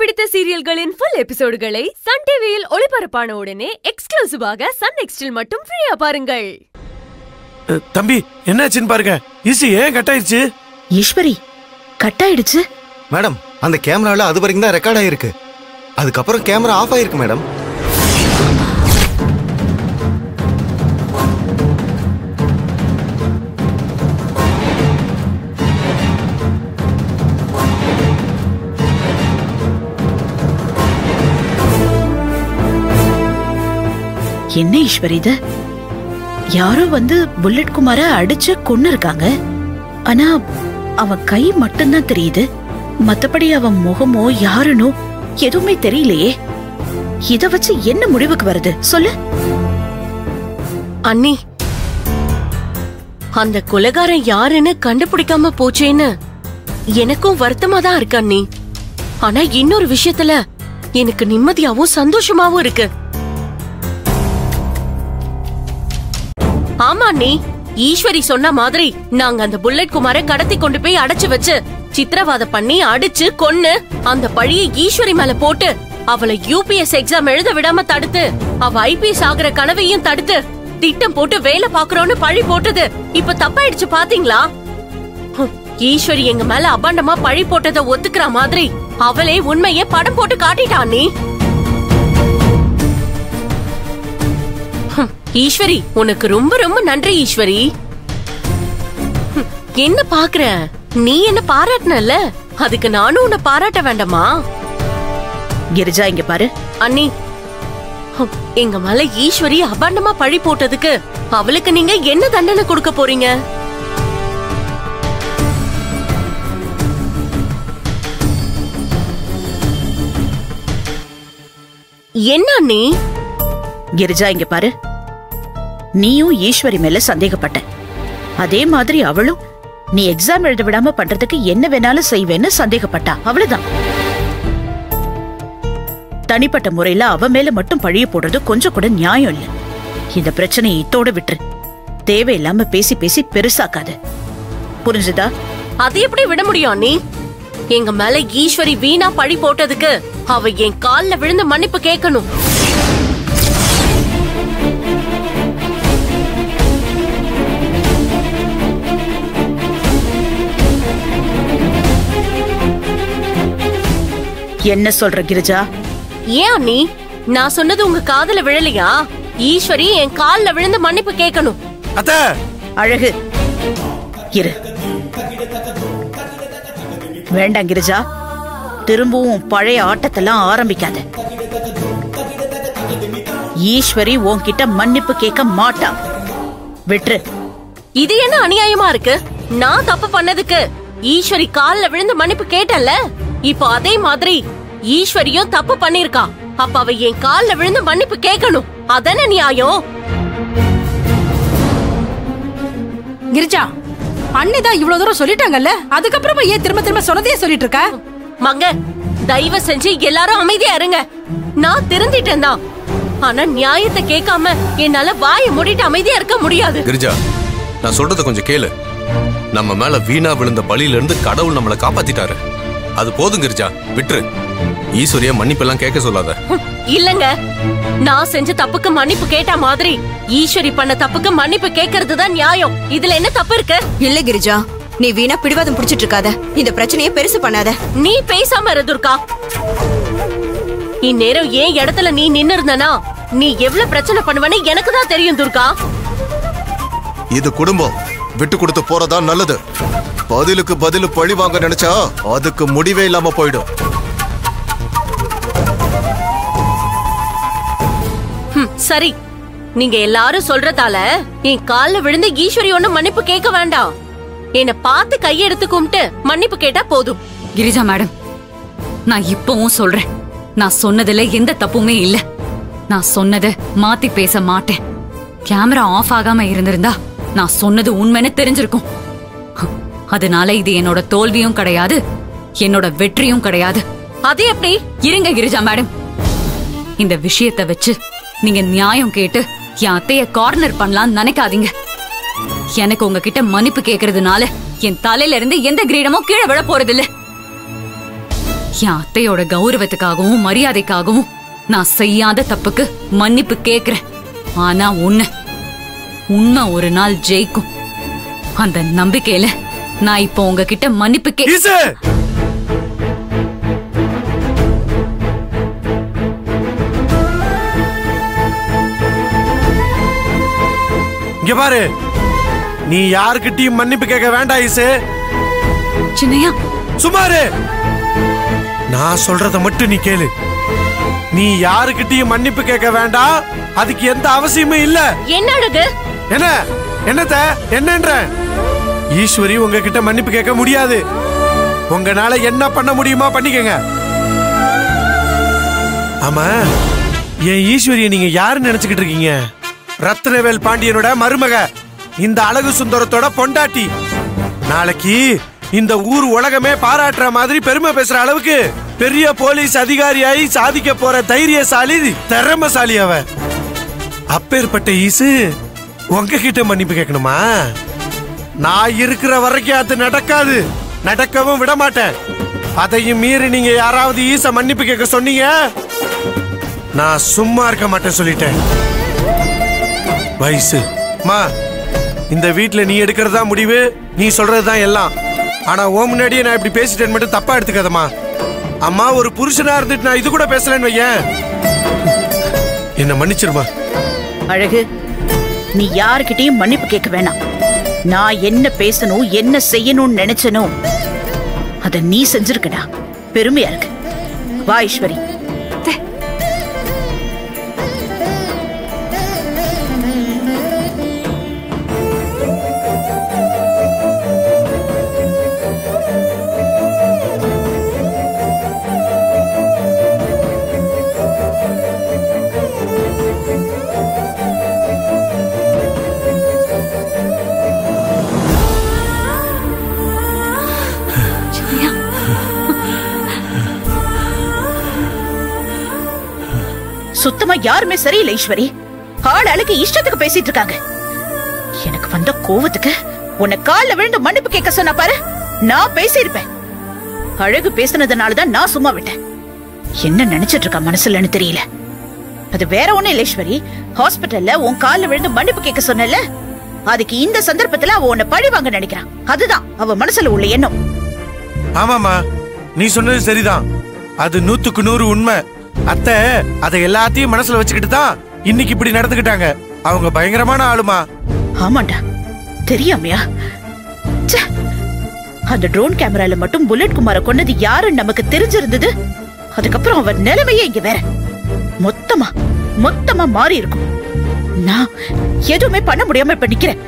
பிடித்த சீரியல்களின் full எபிசோடுகளை Sun டிவியில் ஒளிபரப்பான உடனே எக்ஸ்க்ளூசிவாக சன் நெக்ஸ்டில் மட்டும் ஃப்ரீயா பாருங்கள். தம்பி என்னாச்சுன்னு பாருங்க. ஈசி ஏன் கட் ஆயிடுச்சு ஈஸ்வரி கட் ஆயிடுச்சு மேடம் அந்த கேமரால அது வரைக்கும் தான் ரெக்கார்ட் ஆயிருக்கு. அதுக்கப்புறம் கேமரா ஆஃப் ஆயிருக்கு மேடம். என்ன ஈஸ்வரி இது? யாரோ வந்து புல்லட் குமார அடிச்சு கொன்னு இருக்காங்க ஆனா அவன் கை மட்டும்தான் தெரியுது. மத்தபடி அவன் முகமோ யாருனோ எதுவுமே தெரியலையே. இத வச்சு என்ன முடிவுக்கு வருது? சொல்லு. அண்ணி அந்த கொலைகாரன் யாருன்னு கண்டுபிடிக்காம போச்சேன்னு எனக்கும் வருத்தமா தான் இருக்கு அண்ணி. ஆனா இன்னொரு விஷயத்துல எனக்கு நிம்மதியாவும் சந்தோஷமாவும் இருக்கு. ஆமா நீ ஈஸ்வரி சொன்ன மாதிரி நாங்க அந்த புல்லட் குமாரை கடத்தி கொண்டு போய் அடைச்சு வச்சு சித்திரவாத பண்ணி அடிச்சு கொன்னு அந்த பழியை ஈஸ்வரி மேல போட்டு அவளை யூபிஎஸ் எக்ஸாம் எழுத விடாம தடுத்து அவ ஐபிஎஸ் ஆகுற கனவையும் தடுத்து திட்டம் போட்டு வேலை பாக்குறோம்னு பழி போட்டது. இப்ப தப்பாயிடுச்சு பாத்தீங்களா? ஹம், ஈஸ்வரி எங்க மேல அபாண்டமா பழி போட்டதை ஒத்துக்கிற மாதிரி அவளே உண்மையை படம் போட்டு காட்டிட்டா நீ ஈஸ்வரி உனக்கு ரொம்ப ரொம்ப நன்றி ஈஸ்வரி. என்ன பாக்குற? நீ என்ன பாராட்டினல்ல? அதுக்கு நானும் உன்னை பாராட்ட வேண்டாமா? கிரிஜா இங்க பாரு. அண்ணி எங்க மேல ஈஸ்வரி அபாண்டமா பழி போட்டதுக்கு அவளுக்கு நீங்க என்ன தண்டனை கொடுக்க போறீங்க? என்ன அண்ணி? கிரிஜா இங்க பாரு. நீயும் ஈஸ்வரி மேல சந்தேகப்பட்ட. அதே மாதிரி அவளும் நீ எக்ஸாம் எழுத விடாம பண்றதுக்கு என்ன வேணாலும் செய்வேன்னு சந்தேகப்பட்டா. அவ்வளவுதான். தனிப்பட்ட முறையில அவ மேல மட்டும் பழிய போடுறது கொஞ்சம் கூட நியாயம் இல்ல. இந்த பிரச்சனையை இத்தோட விட்டுரு. தேவையில்லாம பேசி பேசி பெருசாக்காத. புரிஞ்சுதா? அது எப்படி விட முடியும் நீ எங்க மேல ஈஸ்வரி வீணா பழி போட்டதுக்கு அவ என் கால்ல விழுந்து மன்னிப்பு கேட்கணும். என்ன சொல்ற கிரிஜா? ஏன் அண்ணி? நான் சொன்னது உங்க காதுல விழலையா? ஈஸ்வரி என் கால்ல விழுந்து மன்னிப்பு கேட்கணும். அத்த! அழகு. இரு. வேண்டாம் கிரிஜா. திரும்பவும் பழைய ஆட்டத்தெல்லாம் ஆரம்பிக்காத. ஈஸ்வரி உன்கிட்ட மன்னிப்பு கேட்க மாட்டா விட்டுரு இது என்ன அநியாயமா இருக்கு? நான் தப்பு பண்ணதுக்கு ஈஸ்வரி கால்ல விழுந்து மன்னிப்பு கேட்டல்ல இப்போ அதே மாதிரி ஈஸ்வரியும் தப்பு பண்ணிருக்கா அப்ப அவ என் கால்ல விழுந்து மன்னிப்பு கேட்கணும். அதானே நியாயம்? கிரிஜா அண்ணி தான் இவ்வளவு தூரம் சொல்லிட்டாங்கல்ல? அதுக்கப்புறமா ஏன் திரும்ப திரும்ப சொன்னதே சொல்லிட்டு இருக்க? மங்க தயவு செஞ்சு எல்லாரும் அமைதியா இருங்க. நான் திருந்திட்டேன் தான். ஆனா நியாயத்தை கேட்காம என்னால வாயை மூடிட்டு அமைதியா இருக்க முடியாது. கிரிஜா நான் சொல்றத கொஞ்சம் கேளு. நம்ம மேல வீணா விழுந்த பலியில இருந்து கடவுள் நம்மளை காப்பாத்திட்டாரு. அது போதும் கிரிஜா. விட்டுரு. ஈஸ்வரியா மன்னிப்பெல்லாம் கேட்க சொல்லாத. இல்லங்க. நான் செஞ்ச தப்புக்கு மன்னிப்பு கேட்ட மாதிரி ஈஸ்வரி பண்ண தப்புக்கு மன்னிப்பு கேட்கறது தான் நியாயம். இதுல என்ன தப்பு இருக்கு? இல்ல கிரிஜா. நீ வீணா பிடிவாதம் புடிச்சிட்டு இருக்காத இந்த பிரச்சனையை பெருசு பண்ணாத. நீ பேசாம இரு துர்கா. இந்நேரம் ஏன் இடத்துல நீ நின்னு இருந்தனா நீ எவ்வளவு பிரச்சனை பண்ணுவன்னு எனக்கு தான் தெரியும் துர்கா. இது குடும்பம். விட்டு கொடுத்து போறதா நல்லது. பதிலுக்கு பதில் பழி வாங்க நினைச்சா அதுக்கு முடிவே இல்லாம போயிடும். ஹம், சரி. நீங்க எல்லாரும் சொல்றதால என் கால்ல விழுந்து ஈஸ்வரி ஒண்ணு மன்னிப்பு கேட்க வேண்டாம். என்ன பார்த்து கையெடுத்து கும்பிட்டு மன்னிப்பு கேட்டா போதும். கிரிஜா மேடம் நான் இப்பவும் சொல்றேன். நான் சொன்னதுல எந்த தப்புமே இல்ல. நான் சொன்னதை மாத்தி பேச மாட்டேன். கேமரா ஆஃப் ஆகாம இருந்திருந்தா நான் சொன்னது உண்மைன்னு தெரிஞ்சிருக்கும். அதனால இது என்னோட தோல்வியும் கிடையாது என்னோட வெற்றியும் கிடையாது. அது எப்படி? இருங்க கிரிஜா மேடம். இந்த விஷயத்தை வச்சு நீங்க நியாயம் கேட்டு என் அத்தைய கார்னர் பண்ணலாம் நினைக்காதீங்க. எனக்கு உங்ககிட்ட மன்னிப்பு கேக்குறதுனால என் தலையில இருந்து எந்த கிரீடமும் கீழே விழ போறதில்ல. என் அத்தையோட கௌரவத்துக்காகவும் மரியாதைக்காகவும் நான் செய்யாத தப்புக்கு மன்னிப்பு கேக்குறேன். ஆனா உன்ன உண்மை ஒரு நாள் ஜெயிக்கும். அந்த நம்பிக்கையில நான் இப்போ உங்ககிட்ட மன்னிப்பு கே இங்க பாரு. நீ யாருக்கிட்டயும் மன்னிப்பு கேட்க வேண்டாம் ஈசு சின்னையா? சுமாரு நான் சொல்றத மட்டும் நீ கேளு. நீ யாருக்கிட்டயும் மன்னிப்பு கேட்க வேண்டாம். அதுக்கு எந்த அவசியமும் இல்ல. என்ன அழகு என்ன? என்னத்த? என்னன்ற? ஈஸ்வரி உங்ககிட்ட மன்னிப்பு கேட்க முடியாது. உங்களால என்ன பண்ண முடியுமா பண்ணிக்கங்க. ஆமா என் ஈஸ்வரிய நீங்க யாரு நினைச்சுக்கிட்டு இருக்கீங்க? ரத்னவேல் பாண்டியனோட மருமக இந்த அழகு சுந்தரத்தோட பொண்டாட்டி. நாளைக்கு இந்த ஊர் உலகமே பாராட்டுற மாதிரி பெருமை பேசுற அளவுக்கு பெரிய போலீஸ் அதிகாரியாயி சாதிக்க போற தைரியசாலி திறமசாலி அவ. அப்பேற்பட்ட ஈசு உங்ககிட்ட மன்னிப்பு கேட்கணுமா? நான் இருக்கிற வரைக்கும் அது நடக்காது. நடக்கவும் விட மாட்டேன் அதையும் மீறி நீங்க யாராவது ஈச மன்னிப்பு கேட்க சொன்னீங்க? நான் சும்மா இருக்க மாட்டேன் சொல்லிட்டேன். வயசு. மா இந்த வீட்டுல நீ எடுக்கிறதா முடிவு? நீ சொல்றதுதான் எல்லாம். ஆனா ஓ முன்னாடியே நான் இப்படி பேசிட்டேன் மட்டும் தப்பா எடுத்துக்காதம்மா. அம்மா ஒரு புருஷனா இருந்துட்டு நான் இது கூட பேசலன்னு வையேன். என்ன மன்னிச்சிருமா? அழகு நீ யாருக்கிட்டையும் மன்னிப்பு கேட்க வேணாம். நான் என்ன பேசணும் என்ன செய்யணும்னு நினைச்சனோ அத நீ செஞ்சிருக்கடா. பெருமையா இருக்கு. வா ஈஸ்வரி. சுத்தமா யாருமே சரியில்லை ஈஸ்வரி. ஆள் அழுக்கு இஷ்டத்துக்கு பேசிட்டு இருக்காங்க. எனக்கு வந்த கோவத்துக்கு உன்னை கால்ல விழுந்து மன்னிப்பு கேட்க சொன்ன பாரு. நான் பேசியிருப்பேன். அழகு பேசினதுனாலதான் நான் சும்மா விட்டேன். என்ன நினைச்சிட்டு இருக்கா மனசுலன்னு தெரியல. அது வேற ஒண்ணும் இல்ல ஈஸ்வரி. ஹாஸ்பிட்டல்ல உன் கால்ல விழுந்து மன்னிப்பு கேட்க சொன்னல அதுக்கு இந்த சந்தர்ப்பத்துல அவ உன்னை பழி வாங்க நினைக்கிறான். அதுதான் அவ மனசுல உள்ள எண்ணம். ஆமாமா நீ சொன்னது சரிதான். அது நூத்துக்கு நூறு உண்மை. அத்தை அதை எல்லாத்தையும் மனசுல வச்சுக்கிட்டு தான் இன்னைக்கு இப்படி நடந்துகிட்டாங்க அவங்க பயங்கரமான ஆளுமா? ஆமாண்டா. தெரியாமையா? அந்த ட்ரோன் கேமரால மட்டும் புல்லட் குமார கொன்னது யாருன்னு நமக்கு தெரிஞ்சிருந்தது? அதுக்கப்புறம் அவர் நிலைமையே இங்க வேற. மொத்தமா மொத்தமா மாறி இருக்கும் நான் எதுவுமே பண்ண முடியாம இப்ப நிக்கிறேன்.